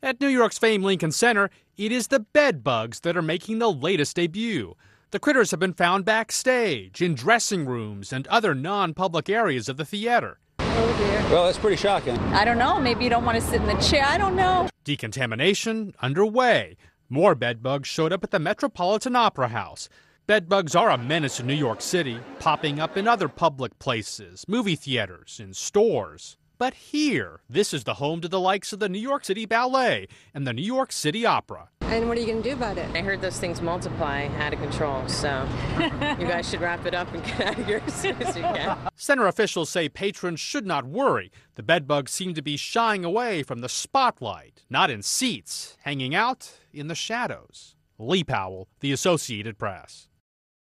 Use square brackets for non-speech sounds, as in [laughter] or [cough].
At New York's famed Lincoln Center, it is the bed bugs that are making the latest debut. The critters have been found backstage, in dressing rooms, and other non public areas of the theater. Oh dear. Well, that's pretty shocking. I don't know. Maybe you don't want to sit in the chair. I don't know. Decontamination underway. More bedbugs showed up at the Metropolitan Opera House. Bedbugs are a menace in New York City, popping up in other public places, movie theaters, and stores. But here, this is the home to the likes of the New York City Ballet and the New York City Opera. And what are you going to do about it? I heard those things multiply out of control, so [laughs] you guys should wrap it up and get out of here as soon as you can. Center officials say patrons should not worry. The bedbugs seem to be shying away from the spotlight, not in seats, hanging out in the shadows. Lee Powell, The Associated Press.